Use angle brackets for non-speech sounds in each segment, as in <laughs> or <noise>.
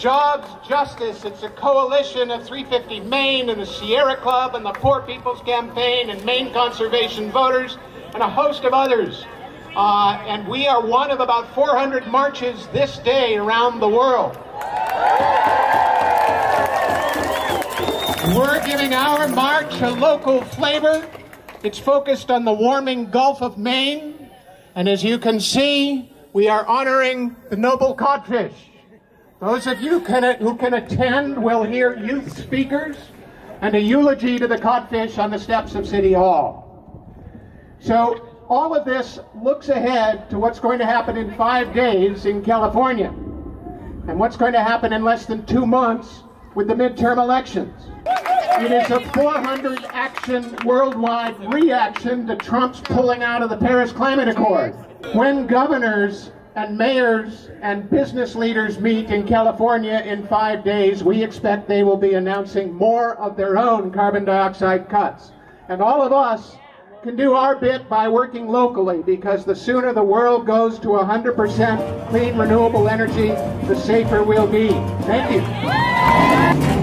Jobs Justice. It's a coalition of 350 Maine and the Sierra Club and the Poor People's Campaign and Maine Conservation Voters and a host of others. Uh, and we are one of about 400 marches this day around the world. We're giving our march a local flavor. It's focused on the warming Gulf of Maine. And as you can see, we are honoring the noble codfish. Those of you can, uh, who can attend will hear youth speakers and a eulogy to the codfish on the steps of City Hall. So all of this looks ahead to what's going to happen in five days in California and what's going to happen in less than two months with the midterm elections. It is a 400 action worldwide reaction to Trump's pulling out of the Paris Climate Accord. When governors and mayors and business leaders meet in California in five days, we expect they will be announcing more of their own carbon dioxide cuts. And all of us can do our bit by working locally because the sooner the world goes to 100% clean renewable energy, the safer we'll be. Thank you.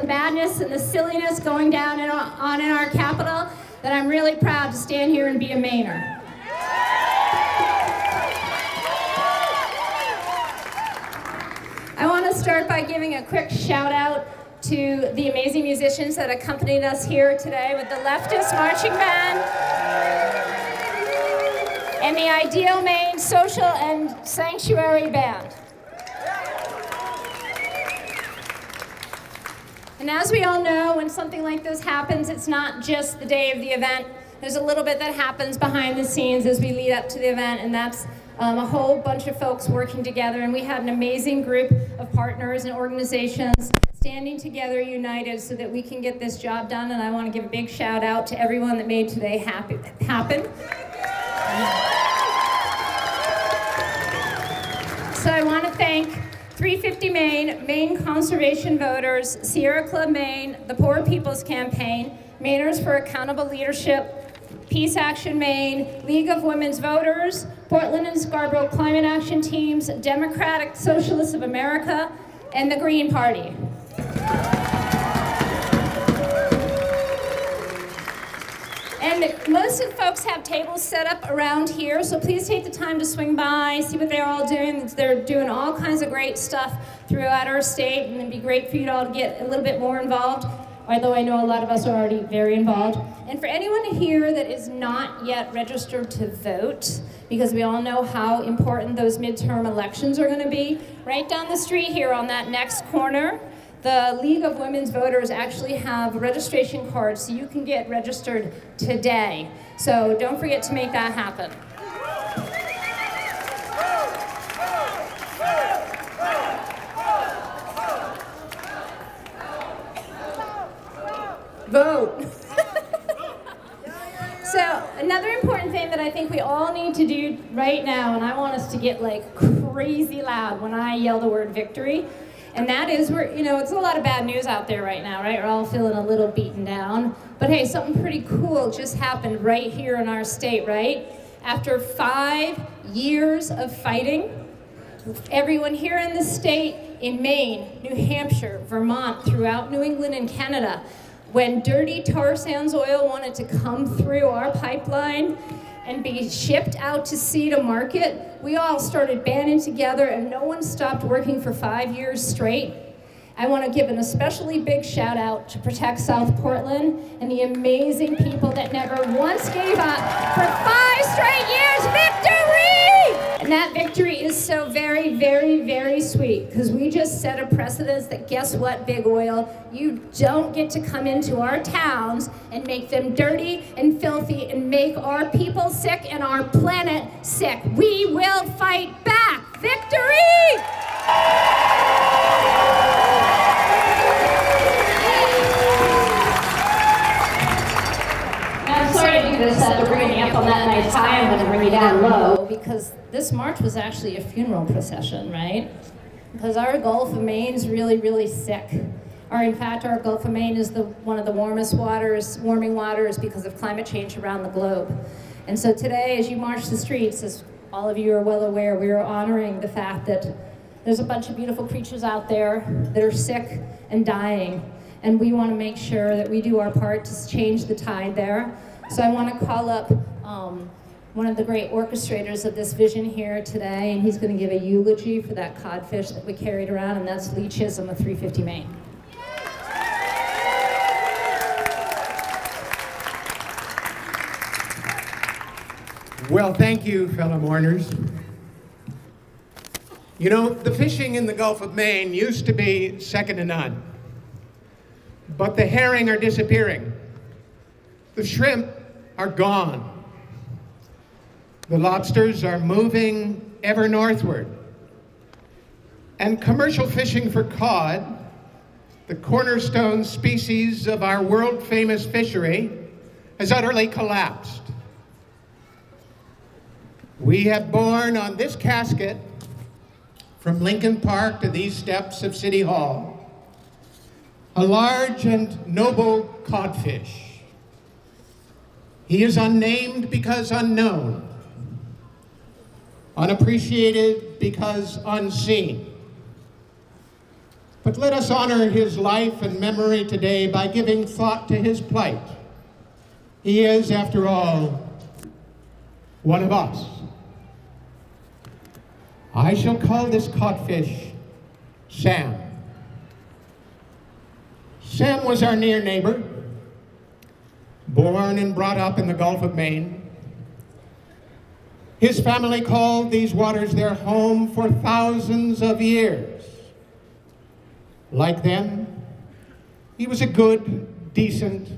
The madness and the silliness going down in, on in our capital that I'm really proud to stand here and be a Mainer. I want to start by giving a quick shout out to the amazing musicians that accompanied us here today with the Leftist Marching Band and the Ideal Maine Social and Sanctuary Band. And as we all know, when something like this happens, it's not just the day of the event. There's a little bit that happens behind the scenes as we lead up to the event, and that's um, a whole bunch of folks working together. And we had an amazing group of partners and organizations standing together united so that we can get this job done. And I want to give a big shout out to everyone that made today happy, happen. So I want 350 Maine, Maine Conservation Voters, Sierra Club Maine, the Poor People's Campaign, Mainers for Accountable Leadership, Peace Action Maine, League of Women's Voters, Portland and Scarborough Climate Action Teams, Democratic Socialists of America, and the Green Party. And most of the folks have tables set up around here, so please take the time to swing by, see what they're all doing. They're doing all kinds of great stuff throughout our state, and it'd be great for you all to get a little bit more involved, although I know a lot of us are already very involved. And for anyone here that is not yet registered to vote, because we all know how important those midterm elections are gonna be, right down the street here on that next corner, the League of Women's Voters actually have registration cards so you can get registered today. So don't forget to make that happen. Vote. <laughs> so another important thing that I think we all need to do right now, and I want us to get like crazy loud when I yell the word victory. And that is where, you know, it's a lot of bad news out there right now, right? We're all feeling a little beaten down. But hey, something pretty cool just happened right here in our state, right? After five years of fighting, everyone here in the state, in Maine, New Hampshire, Vermont, throughout New England and Canada, when dirty tar sands oil wanted to come through our pipeline, and be shipped out to sea to market, we all started banding together and no one stopped working for five years straight. I want to give an especially big shout out to Protect South Portland and the amazing people that never once gave up for five straight years. Victory! And that victory is so very, very, very sweet because we just set a precedence that guess what, Big Oil? You don't get to come into our towns and make them dirty and filthy and make our people sick and our planet sick. We will fight back. Victory! This uh, to bring amp on that nice high, I'm going to bring you down low because this march was actually a funeral procession, right? Because our Gulf of Maine's really, really sick. Or in fact, our Gulf of Maine is the, one of the warmest waters, warming waters because of climate change around the globe. And so today, as you march the streets, as all of you are well aware, we are honoring the fact that there's a bunch of beautiful creatures out there that are sick and dying. And we want to make sure that we do our part to change the tide there. So I want to call up um, one of the great orchestrators of this vision here today, and he's going to give a eulogy for that codfish that we carried around, and that's Lee Chisholm of 350 Maine. Well, thank you, fellow mourners. You know, the fishing in the Gulf of Maine used to be second to none. But the herring are disappearing. The shrimp are gone. The lobsters are moving ever northward. And commercial fishing for cod, the cornerstone species of our world famous fishery, has utterly collapsed. We have borne on this casket from Lincoln Park to these steps of City Hall a large and noble codfish he is unnamed because unknown, unappreciated because unseen. But let us honor his life and memory today by giving thought to his plight. He is, after all, one of us. I shall call this codfish Sam. Sam was our near neighbor born and brought up in the Gulf of Maine. His family called these waters their home for thousands of years. Like them, he was a good, decent,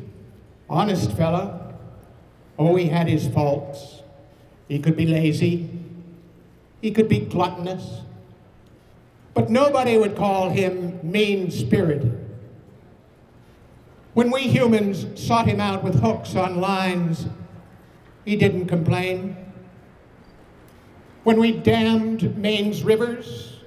honest fellow. Oh, he had his faults. He could be lazy. He could be gluttonous. But nobody would call him mean-spirited. When we humans sought him out with hooks on lines, he didn't complain. When we dammed Maine's rivers,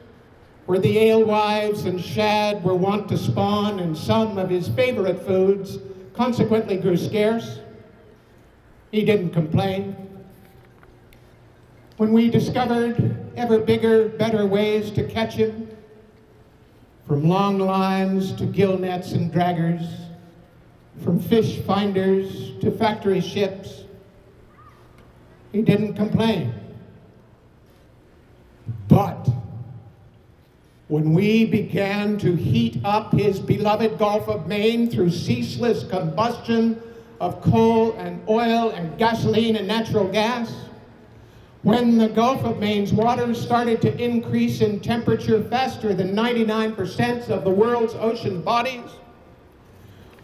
where the alewives and shad were wont to spawn and some of his favorite foods consequently grew scarce, he didn't complain. When we discovered ever bigger, better ways to catch him, from long lines to gill nets and draggers, from fish finders to factory ships. He didn't complain. But when we began to heat up his beloved Gulf of Maine through ceaseless combustion of coal and oil and gasoline and natural gas, when the Gulf of Maine's waters started to increase in temperature faster than 99% of the world's ocean bodies,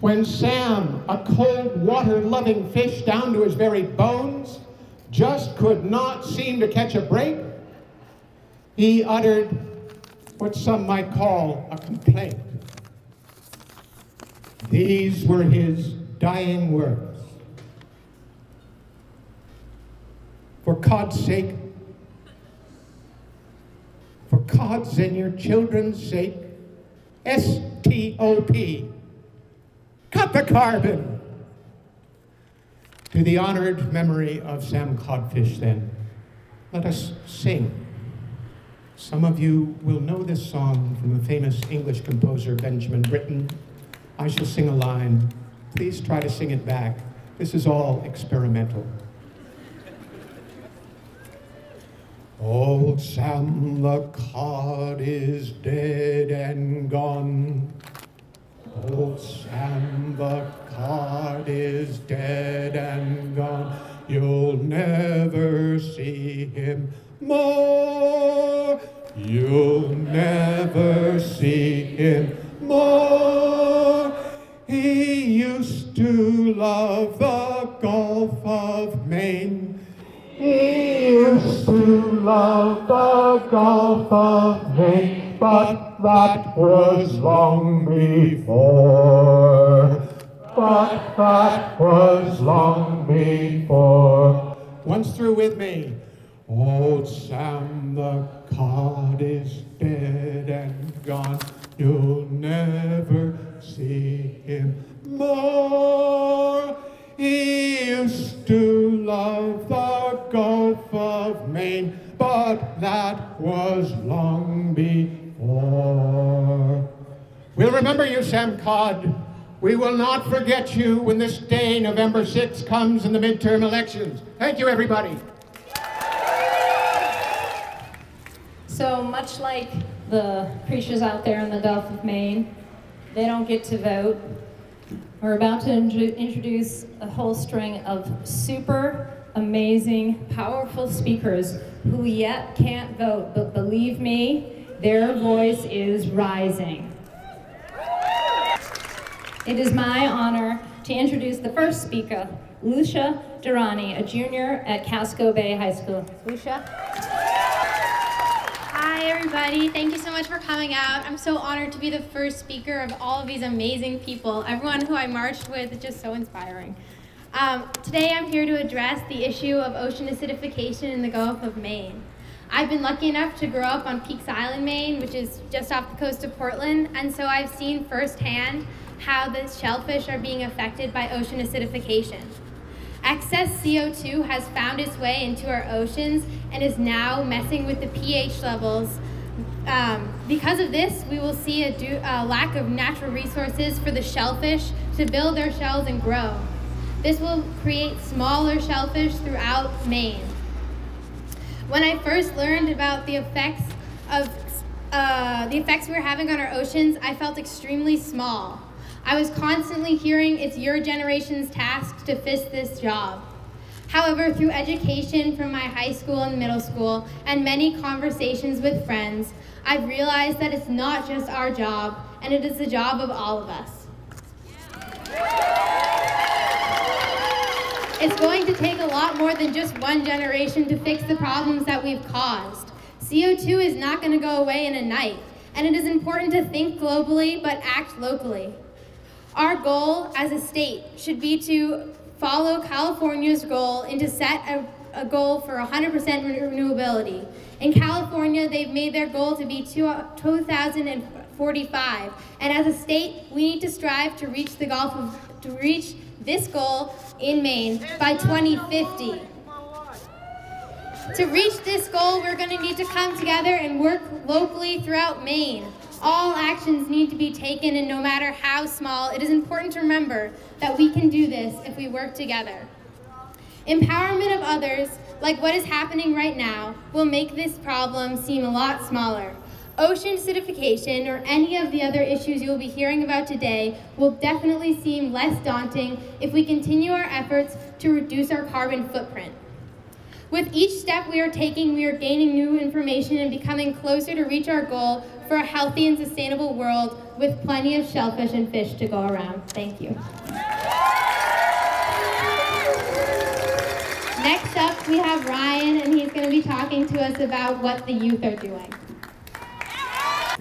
when Sam, a cold water loving fish down to his very bones, just could not seem to catch a break, he uttered what some might call a complaint. These were his dying words. For God's sake, for God's and your children's sake, S-T-O-P, cut the carbon. To the honored memory of Sam Codfish, then, let us sing. Some of you will know this song from the famous English composer Benjamin Britten. I shall sing a line. Please try to sing it back. This is all experimental. Old Sam the cod is dead and gone. Old Sam the cod is dead and gone. You'll never see him more. You'll never see him more. He used to love the Gulf of Maine. He used to love the Gulf of Maine, but that was long before. But that was long before. Once through with me. Old Sam the cod is dead and gone. You'll never see him more. He used to love the Gulf of Maine, but that was long before. We'll remember you, Sam Cod. We will not forget you when this day, November 6th, comes in the midterm elections. Thank you, everybody. So much like the preachers out there in the Gulf of Maine, they don't get to vote. We're about to introduce a whole string of super amazing, powerful speakers who yet can't vote, but believe me, their voice is rising. It is my honor to introduce the first speaker, Lucia Durrani, a junior at Casco Bay High School. Lucia? Hi, everybody. Thank you so much for coming out. I'm so honored to be the first speaker of all of these amazing people. Everyone who I marched with is just so inspiring. Um, today, I'm here to address the issue of ocean acidification in the Gulf of Maine. I've been lucky enough to grow up on Peaks Island, Maine, which is just off the coast of Portland, and so I've seen firsthand how the shellfish are being affected by ocean acidification. Excess CO2 has found its way into our oceans and is now messing with the pH levels. Um, because of this, we will see a, a lack of natural resources for the shellfish to build their shells and grow. This will create smaller shellfish throughout Maine. When I first learned about the effects of uh, the effects we were having on our oceans, I felt extremely small. I was constantly hearing it's your generation's task to fix this job. However, through education from my high school and middle school and many conversations with friends, I've realized that it's not just our job, and it is the job of all of us. It's going to take a lot more than just one generation to fix the problems that we've caused. CO2 is not going to go away in a night, and it is important to think globally but act locally. Our goal as a state should be to follow California's goal and to set a, a goal for 100% renewability. In California, they've made their goal to be 2045. And as a state, we need to strive to reach the Gulf of, to reach this goal in Maine by 2050. To reach this goal, we're going to need to come together and work locally throughout Maine. All actions need to be taken, and no matter how small, it is important to remember that we can do this if we work together. Empowerment of others, like what is happening right now, will make this problem seem a lot smaller. Ocean acidification, or any of the other issues you will be hearing about today, will definitely seem less daunting if we continue our efforts to reduce our carbon footprint. With each step we are taking, we are gaining new information and becoming closer to reach our goal for a healthy and sustainable world with plenty of shellfish and fish to go around. Thank you. Next up, we have Ryan, and he's going to be talking to us about what the youth are doing.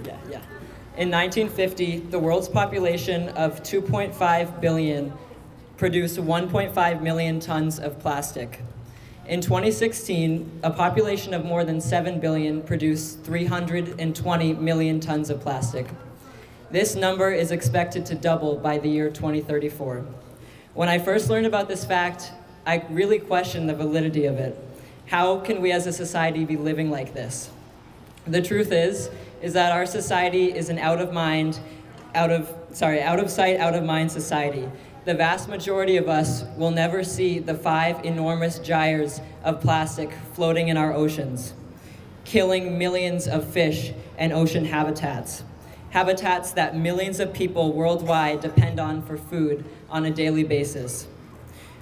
Yeah, yeah. In 1950, the world's population of 2.5 billion produced 1.5 million tons of plastic. In 2016, a population of more than 7 billion produced 320 million tons of plastic. This number is expected to double by the year 2034. When I first learned about this fact, I really questioned the validity of it. How can we as a society be living like this? The truth is, is that our society is an out of mind, out of, sorry, out of sight, out of mind society the vast majority of us will never see the five enormous gyres of plastic floating in our oceans, killing millions of fish and ocean habitats. Habitats that millions of people worldwide depend on for food on a daily basis.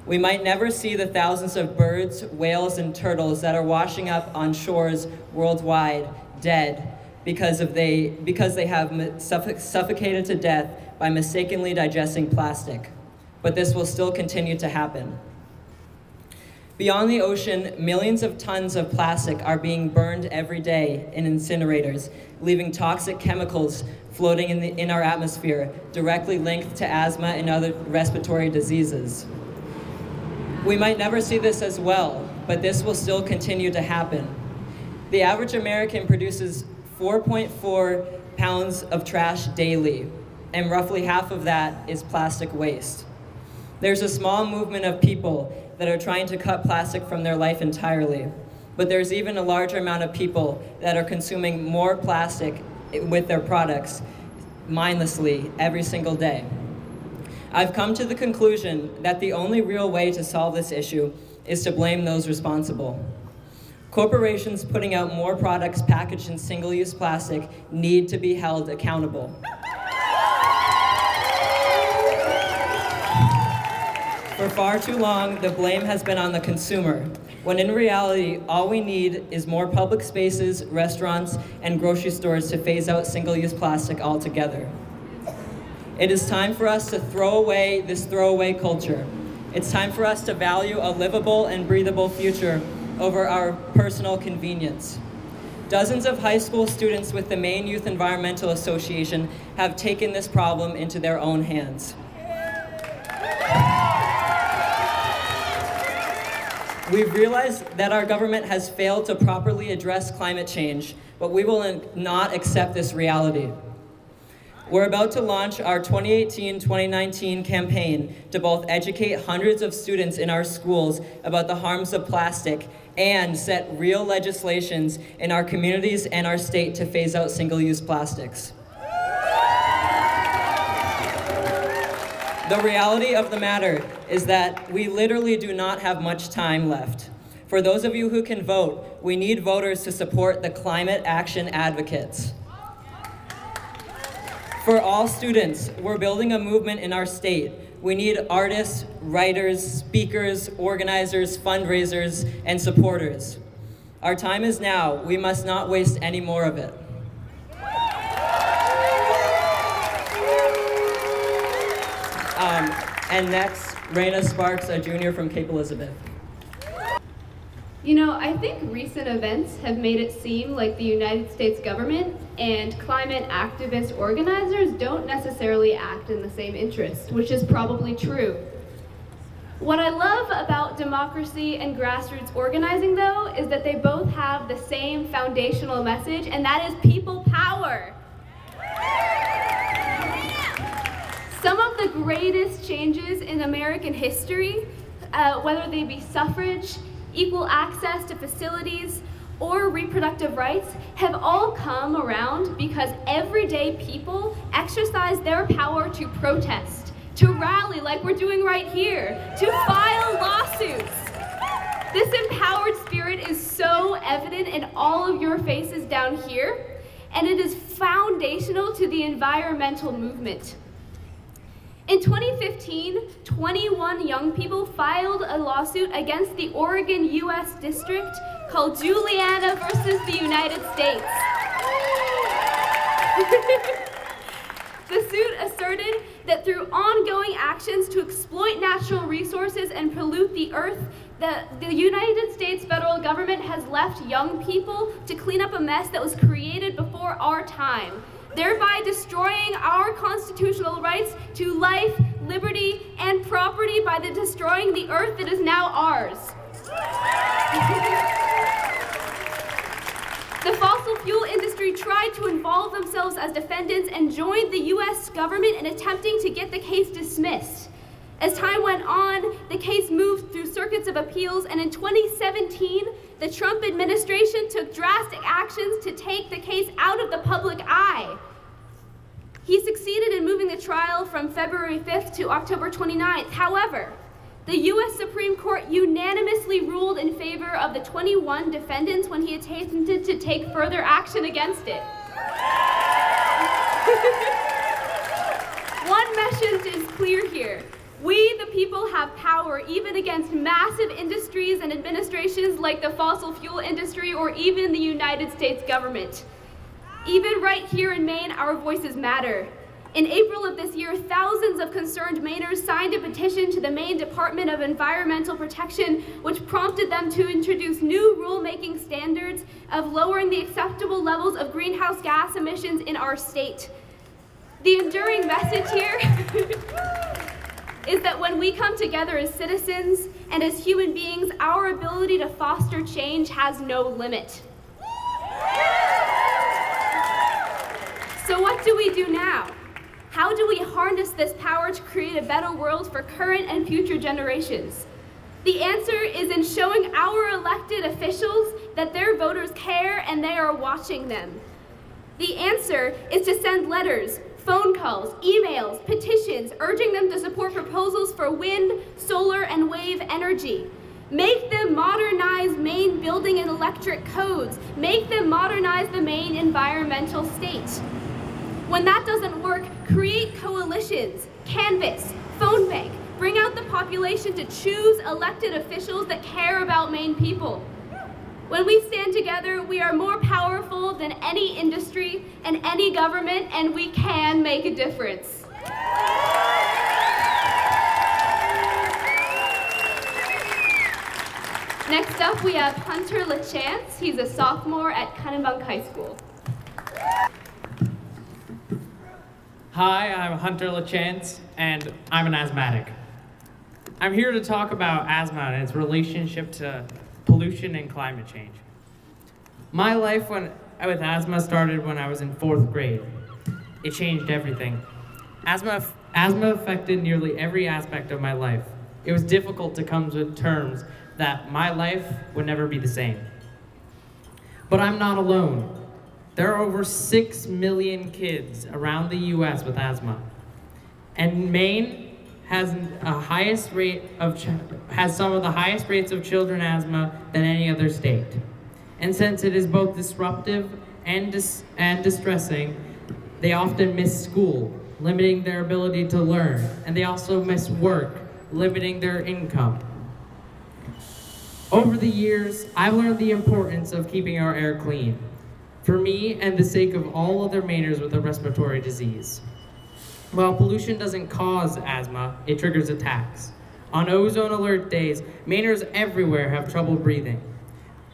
We might never see the thousands of birds, whales, and turtles that are washing up on shores worldwide dead because, of they, because they have suffocated to death by mistakenly digesting plastic but this will still continue to happen. Beyond the ocean, millions of tons of plastic are being burned every day in incinerators, leaving toxic chemicals floating in, the, in our atmosphere, directly linked to asthma and other respiratory diseases. We might never see this as well, but this will still continue to happen. The average American produces 4.4 pounds of trash daily, and roughly half of that is plastic waste. There's a small movement of people that are trying to cut plastic from their life entirely. But there's even a larger amount of people that are consuming more plastic with their products mindlessly every single day. I've come to the conclusion that the only real way to solve this issue is to blame those responsible. Corporations putting out more products packaged in single-use plastic need to be held accountable. For far too long, the blame has been on the consumer, when in reality, all we need is more public spaces, restaurants, and grocery stores to phase out single-use plastic altogether. It is time for us to throw away this throwaway culture. It's time for us to value a livable and breathable future over our personal convenience. Dozens of high school students with the Maine Youth Environmental Association have taken this problem into their own hands. We've realized that our government has failed to properly address climate change, but we will not accept this reality. We're about to launch our 2018-2019 campaign to both educate hundreds of students in our schools about the harms of plastic and set real legislations in our communities and our state to phase out single-use plastics. The reality of the matter is that we literally do not have much time left. For those of you who can vote, we need voters to support the climate action advocates. For all students, we're building a movement in our state. We need artists, writers, speakers, organizers, fundraisers, and supporters. Our time is now. We must not waste any more of it. Um, and next, Raina Sparks, a junior from Cape Elizabeth. You know, I think recent events have made it seem like the United States government and climate activist organizers don't necessarily act in the same interest, which is probably true. What I love about democracy and grassroots organizing, though, is that they both have the same foundational message, and that is people power. Some of the greatest changes in American history, uh, whether they be suffrage, equal access to facilities, or reproductive rights, have all come around because everyday people exercise their power to protest, to rally like we're doing right here, to file lawsuits. This empowered spirit is so evident in all of your faces down here, and it is foundational to the environmental movement. In 2015, 21 young people filed a lawsuit against the Oregon U.S. district called Juliana versus the United States. <laughs> the suit asserted that through ongoing actions to exploit natural resources and pollute the earth, the, the United States federal government has left young people to clean up a mess that was created before our time thereby destroying our constitutional rights to life, liberty, and property by the destroying the earth that is now ours. <laughs> The fossil fuel industry tried to involve themselves as defendants and joined the US government in attempting to get the case dismissed. As time went on, the case moved through circuits of appeals, and in 2017, the Trump administration took drastic actions to take the case out of the public eye. He succeeded in moving the trial from February 5th to October 29th. However, the U.S. Supreme Court unanimously ruled in favor of the 21 defendants when he attempted to take further action against it. <laughs> One message is clear here. We, the people, have power even against massive industries and administrations like the fossil fuel industry or even the United States government. Even right here in Maine, our voices matter. In April of this year, thousands of concerned Mainers signed a petition to the Maine Department of Environmental Protection, which prompted them to introduce new rulemaking standards of lowering the acceptable levels of greenhouse gas emissions in our state. The enduring message here <laughs> is that when we come together as citizens and as human beings, our ability to foster change has no limit. So what do we do now? How do we harness this power to create a better world for current and future generations? The answer is in showing our elected officials that their voters care and they are watching them. The answer is to send letters, phone calls, emails, petitions, urging them to support proposals for wind, solar, and wave energy. Make them modernize Maine building and electric codes. Make them modernize the Maine environmental state. When that doesn't work, create coalitions, canvas, phone bank, bring out the population to choose elected officials that care about Maine people. When we stand together, we are more powerful than any industry and any government, and we can make a difference. Next up, we have Hunter LaChance. He's a sophomore at Kennebunk High School. Hi, I'm Hunter LaChance, and I'm an asthmatic. I'm here to talk about asthma and its relationship to pollution and climate change. My life when, with asthma started when I was in fourth grade. It changed everything. Asthma, asthma affected nearly every aspect of my life. It was difficult to come to terms that my life would never be the same. But I'm not alone. There are over 6 million kids around the US with asthma. And Maine has a highest rate of has some of the highest rates of children asthma than any other state. And since it is both disruptive and dis and distressing, they often miss school, limiting their ability to learn, and they also miss work, limiting their income. Over the years, I've learned the importance of keeping our air clean, for me and the sake of all other Mainers with a respiratory disease. While pollution doesn't cause asthma, it triggers attacks. On ozone alert days, Mainers everywhere have trouble breathing.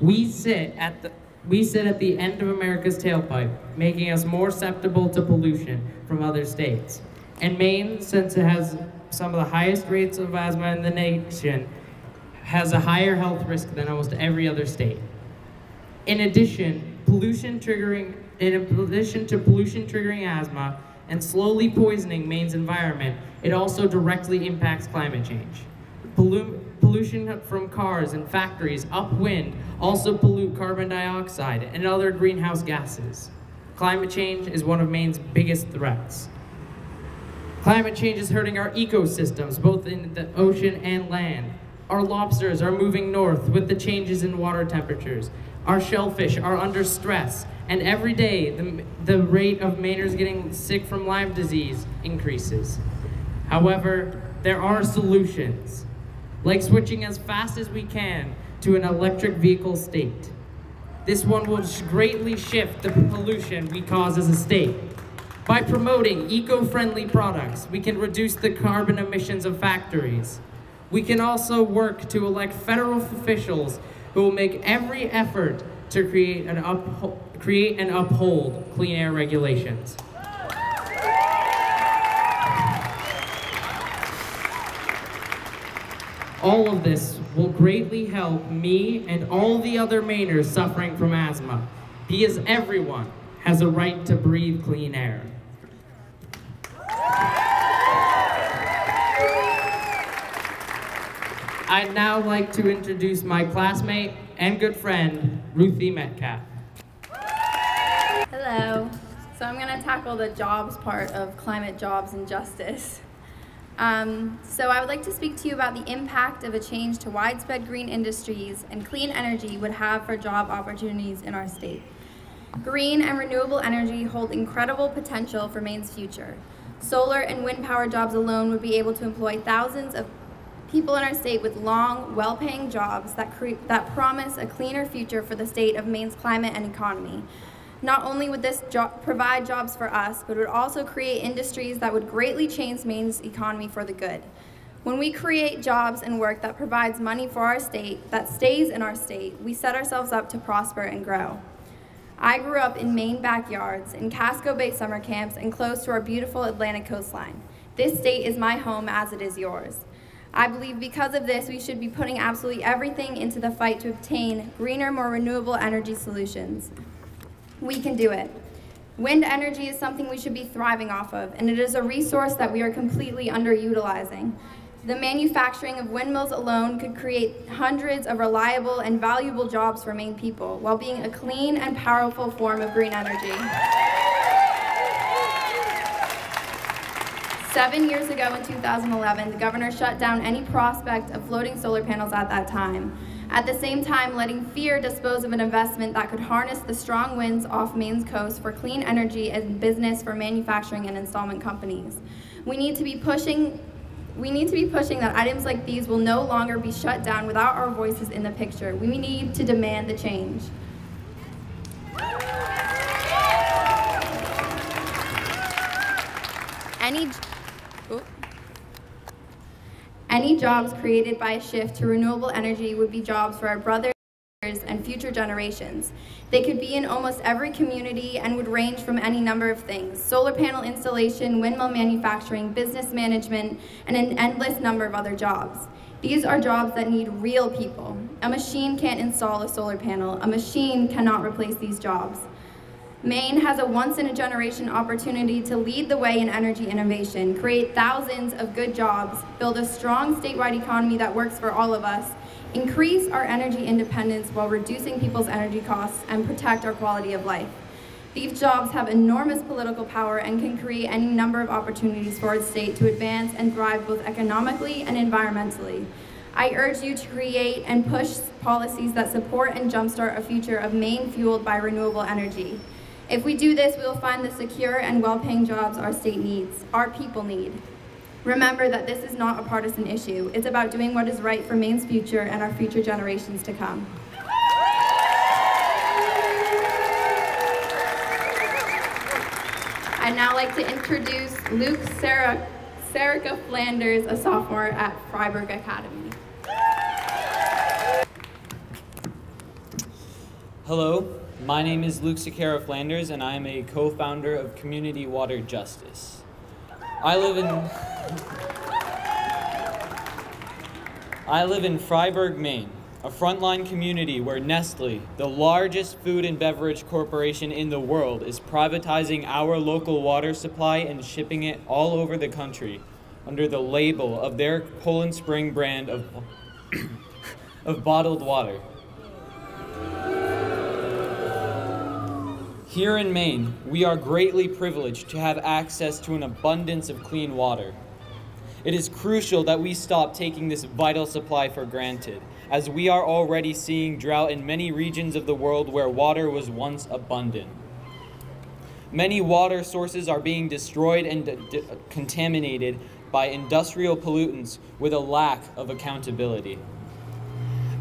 We sit at the we sit at the end of America's tailpipe, making us more susceptible to pollution from other states. And Maine, since it has some of the highest rates of asthma in the nation, has a higher health risk than almost every other state. In addition, pollution triggering, in addition to pollution triggering asthma and slowly poisoning Maine's environment, it also directly impacts climate change. Pollu pollution from cars and factories upwind also pollute carbon dioxide and other greenhouse gases. Climate change is one of Maine's biggest threats. Climate change is hurting our ecosystems, both in the ocean and land. Our lobsters are moving north with the changes in water temperatures. Our shellfish are under stress, and every day the, the rate of Mainers getting sick from Lyme disease increases. However, there are solutions, like switching as fast as we can to an electric vehicle state. This one will greatly shift the pollution we cause as a state. By promoting eco-friendly products, we can reduce the carbon emissions of factories. We can also work to elect federal officials who will make every effort to create an uphold, create and uphold clean air regulations. All of this will greatly help me and all the other Mainers suffering from asthma, because everyone has a right to breathe clean air. I'd now like to introduce my classmate and good friend, Ruthie Metcalf. So I'm going to tackle the jobs part of climate jobs and justice. Um, so I would like to speak to you about the impact of a change to widespread green industries and clean energy would have for job opportunities in our state. Green and renewable energy hold incredible potential for Maine's future. Solar and wind power jobs alone would be able to employ thousands of people in our state with long, well-paying jobs that, that promise a cleaner future for the state of Maine's climate and economy. Not only would this jo provide jobs for us, but it would also create industries that would greatly change Maine's economy for the good. When we create jobs and work that provides money for our state, that stays in our state, we set ourselves up to prosper and grow. I grew up in Maine backyards, in Casco Bay summer camps, and close to our beautiful Atlantic coastline. This state is my home as it is yours. I believe because of this, we should be putting absolutely everything into the fight to obtain greener, more renewable energy solutions. We can do it. Wind energy is something we should be thriving off of, and it is a resource that we are completely underutilizing. The manufacturing of windmills alone could create hundreds of reliable and valuable jobs for Maine people, while being a clean and powerful form of green energy. Seven years ago in 2011, the governor shut down any prospect of floating solar panels at that time. At the same time, letting fear dispose of an investment that could harness the strong winds off Maine's coast for clean energy and business for manufacturing and installment companies. We need to be pushing we need to be pushing that items like these will no longer be shut down without our voices in the picture. We need to demand the change. Any any jobs created by a shift to renewable energy would be jobs for our brothers and future generations. They could be in almost every community and would range from any number of things. Solar panel installation, windmill manufacturing, business management, and an endless number of other jobs. These are jobs that need real people. A machine can't install a solar panel. A machine cannot replace these jobs. Maine has a once-in-a-generation opportunity to lead the way in energy innovation, create thousands of good jobs, build a strong statewide economy that works for all of us, increase our energy independence while reducing people's energy costs, and protect our quality of life. These jobs have enormous political power and can create any number of opportunities for our state to advance and thrive both economically and environmentally. I urge you to create and push policies that support and jumpstart a future of Maine fueled by renewable energy. If we do this, we will find the secure and well-paying jobs our state needs, our people need. Remember that this is not a partisan issue. It's about doing what is right for Maine's future and our future generations to come. I'd now like to introduce Luke Sarah, Serica Flanders, a sophomore at Fryeburg Academy. Hello, my name is Luke Sekera Flanders, and I am a co-founder of Community Water Justice. I live in I live in Fryeburg, Maine, a frontline community where Nestle, the largest food and beverage corporation in the world, is privatizing our local water supply and shipping it all over the country under the label of their Poland Spring brand of, <coughs> of bottled water. Here in Maine, we are greatly privileged to have access to an abundance of clean water. It is crucial that we stop taking this vital supply for granted, as we are already seeing drought in many regions of the world where water was once abundant. Many water sources are being destroyed and contaminated by industrial pollutants with a lack of accountability.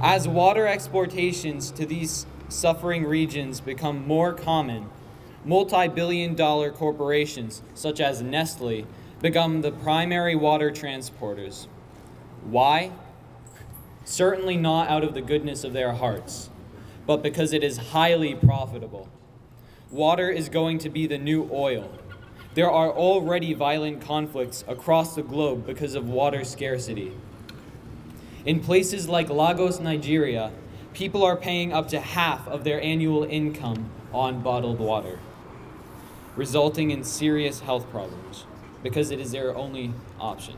As water exportations to these suffering regions become more common, multi-billion dollar corporations such as Nestle become the primary water transporters. Why? Certainly not out of the goodness of their hearts, but because it is highly profitable. Water is going to be the new oil. There are already violent conflicts across the globe because of water scarcity. In places like Lagos, Nigeria, people are paying up to half of their annual income on bottled water, resulting in serious health problems because it is their only option.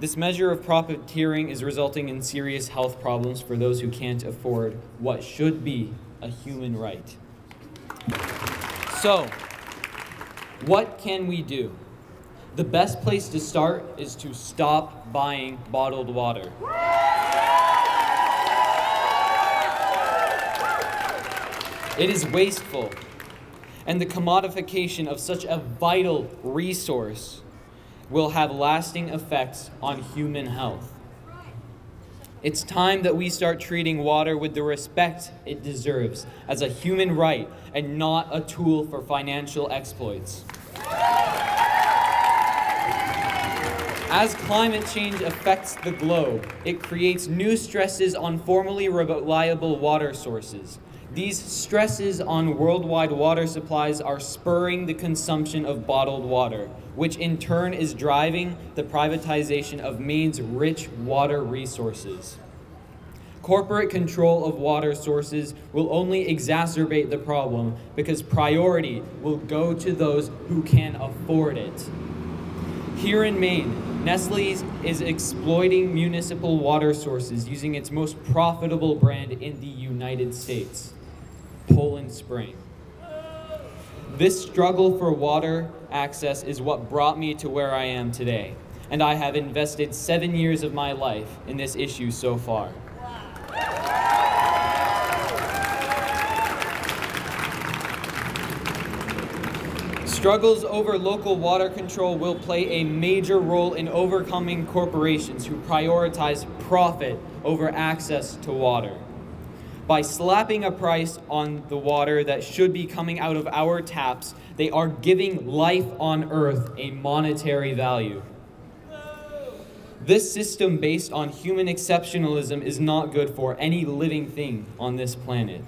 This measure of profiteering is resulting in serious health problems for those who can't afford what should be a human right. So, what can we do? The best place to start is to stop buying bottled water. It is wasteful, and the commodification of such a vital resource will have lasting effects on human health. It's time that we start treating water with the respect it deserves as a human right and not a tool for financial exploits. As climate change affects the globe, it creates new stresses on formerly reliable water sources. These stresses on worldwide water supplies are spurring the consumption of bottled water, which in turn is driving the privatization of Maine's rich water resources. Corporate control of water sources will only exacerbate the problem because priority will go to those who can afford it. Here in Maine, Nestle is exploiting municipal water sources using its most profitable brand in the United States, Poland Spring. This struggle for water access is what brought me to where I am today, and I have invested seven years of my life in this issue so far. Struggles over local water control will play a major role in overcoming corporations who prioritize profit over access to water. By slapping a price on the water that should be coming out of our taps, they are giving life on earth a monetary value. This system based on human exceptionalism is not good for any living thing on this planet.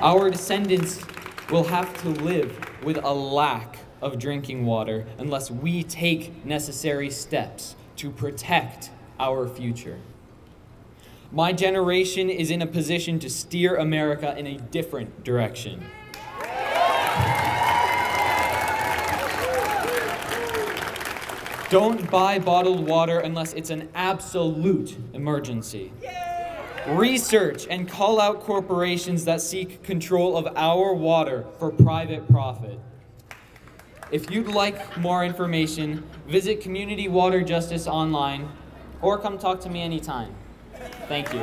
Our descendants will have to live with a lack of drinking water unless we take necessary steps to protect our future. My generation is in a position to steer America in a different direction. Don't buy bottled water unless it's an absolute emergency. Research and call out corporations that seek control of our water for private profit. If you'd like more information, visit Community Water Justice online or come talk to me anytime. Thank you.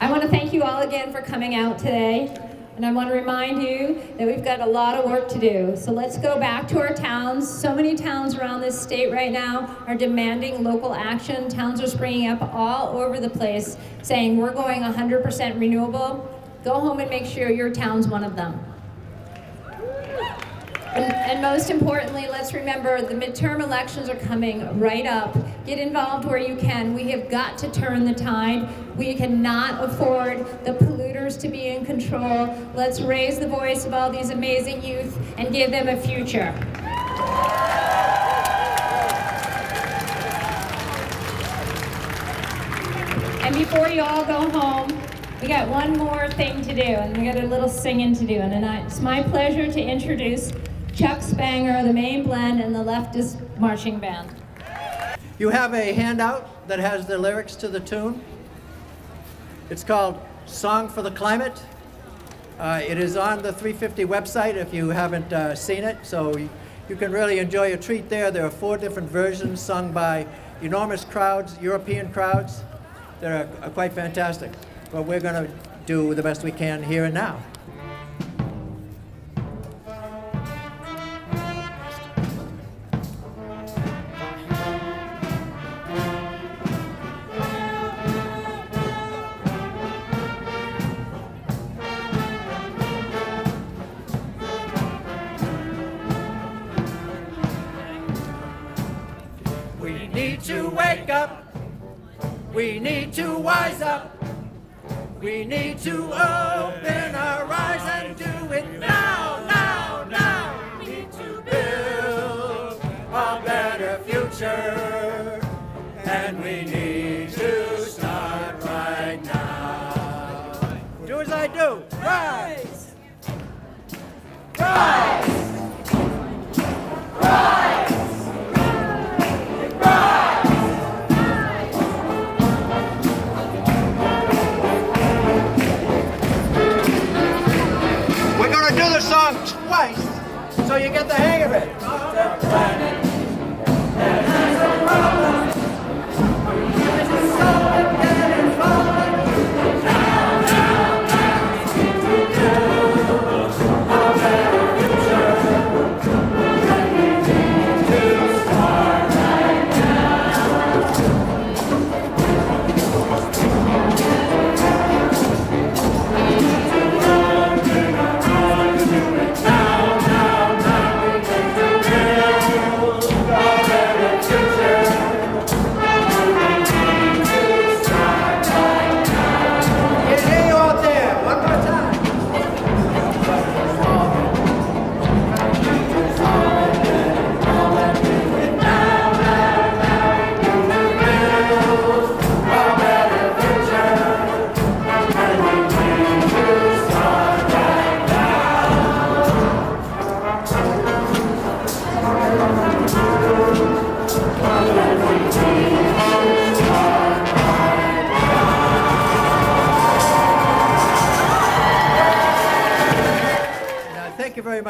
I want to thank you all again for coming out today. And I want to remind you that we've got a lot of work to do. So let's go back to our towns. So many towns around this state right now are demanding local action. Towns are springing up all over the place saying we're going 100% renewable. Go home and make sure your town's one of them. And, and, most importantly, let's remember the midterm elections are coming right up. Get involved where you can. We have got to turn the tide. We cannot afford the polluters to be in control. Let's raise the voice of all these amazing youth and give them a future. And before you all go home, we got one more thing to do, and we got a little singing to do. And it's my pleasure to introduce Chuck Spanger, the main Blend, and the Leftist Marching Band. You have a handout that has the lyrics to the tune. It's called Song for the Climate. Uh, it is on the 350 website if you haven't uh, seen it, so you can really enjoy a treat there. There are four different versions sung by enormous crowds, European crowds. They're uh, quite fantastic. But we're going to do the best we can here and now. To open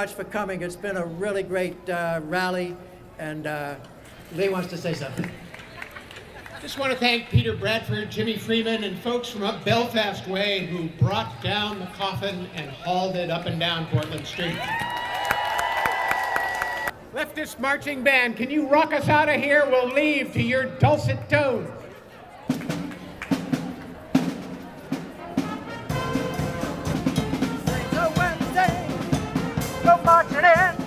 much for coming. It's been a really great uh, rally, and uh, Lee wants to say something. Just want to thank Peter Bradford, Jimmy Freeman, and folks from up Belfast Way who brought down the coffin and hauled it up and down Portland Street. Leftist marching band, can you rock us out of here? We'll leave to your dulcet tones. Watch it in.